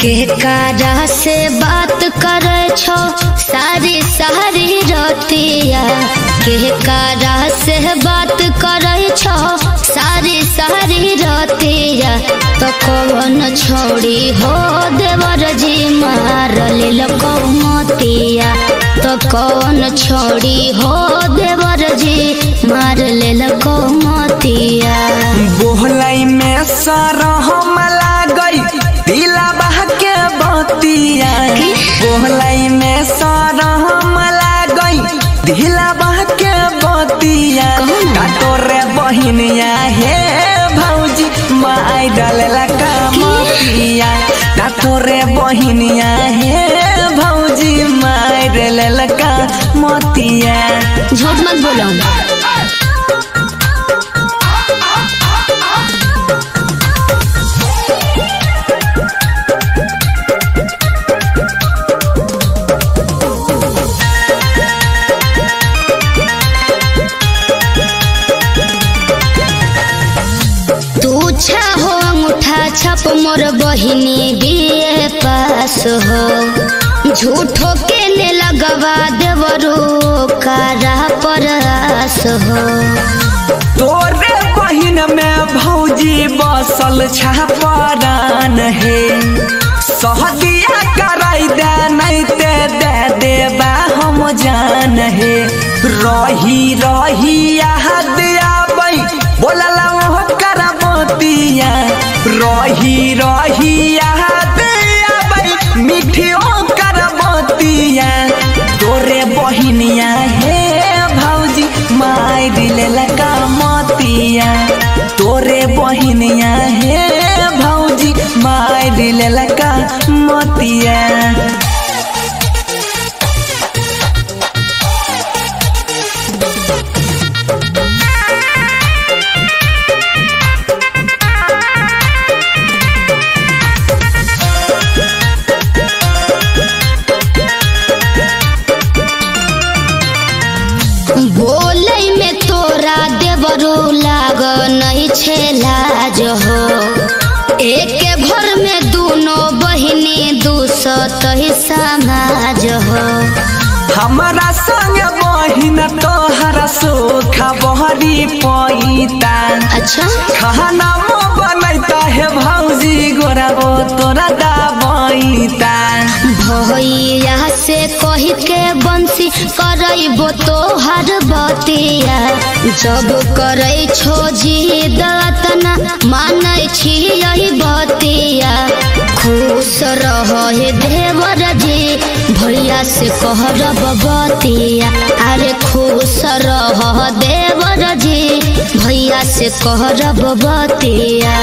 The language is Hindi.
के कारा से बात करे छो सारी सारी रतिया के कारा से बात करे छो सारी सारी रतिया तो कौन छोड़ी हो देवर जी मार लेल कौमतिया। तो कौन छोड़ी हो देवर जी मार लेल कौमतिया। बोहलाई में सरहम लागई बोहलाई में सरहम लागई दिला बह के बतिया। कौन? का तोरे बहिनिया हे भौजी माई डालेला कामतिया। का तोरे बहिनिया हे भौजी माई डालेला कामतिया। झूठ मत बोलो। मोर बहिनी बिए पास हो। झूठो के ने लगवा देवरो कारा पर आस हो। तोरे बहिन में भौजी बसल छापरान हे। सहदिया कराई दे नहीं ते दे देबा हम जान हे। रही रही याद आबै, बोलला हो करबतिया रही रही याद आबै मिठियो करबतिया तोरे बहिनिया हे भौजी माई दिले लका मतिया। तोरे बहिनिया समाज हो। हमारा संग बहिन तोहरा सोखा बहरी पैता। अच्छा। खाना मो बनैता है भौजी गोराबो तोरा दाबैता भैया से कही के बंसी करैबो तोहर बतिया। जब करै छो जिद तना मानै छी से कह बतिया अरे खुश रह देवर जी। भैया से कह बतिया